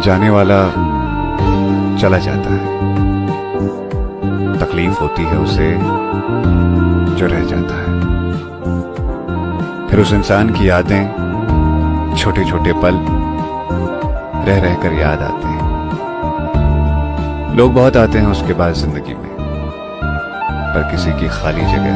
जाने वाला चला जाता है। तकलीफ़ होती है उसे जो रह जाता है। फिर उस इंसान की यादें छोटे छोटे पल रह रह कर याद आते हैं। लोग बहुत आते हैं उसके बाद ज़िंदगी में, पर किसी की खाली जगह